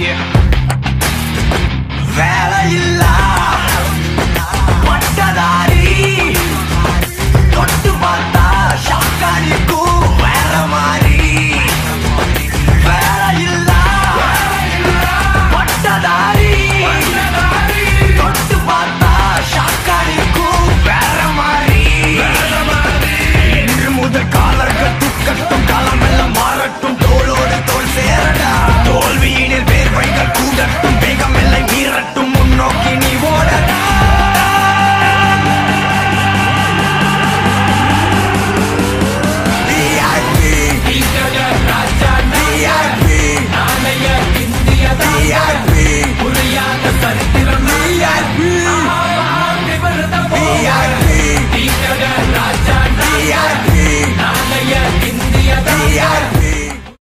Yeah.